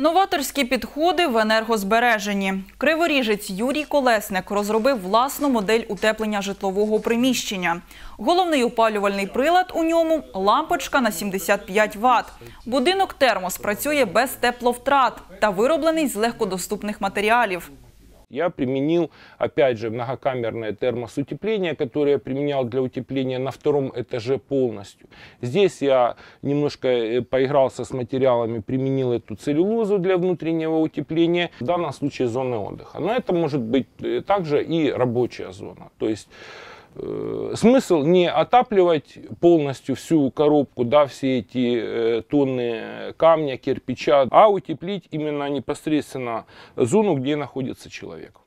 Новаторські підходи в енергозбереженні. Криворіжець Юрій Колесник розробив власну модель утеплення житлового приміщення. Головний опалювальний прилад у ньому – лампочка на 75 Вт. Будинок термос працює без тепловтрат та вироблений з легкодоступних матеріалів. Я применил, опять же, многокамерное термосутепление, которое я применял для утепления на втором этаже полностью. Здесь я немножко э, поигрался с материалами, применил эту целлюлозу для внутреннего утепления. В данном случае зоны отдыха. Но это может быть э, также и рабочая зона. То есть э, смысл не отапливать полностью всю коробку, да, все эти э, тонны камня, кирпича, а утеплить именно непосредственно зону, где находится человек.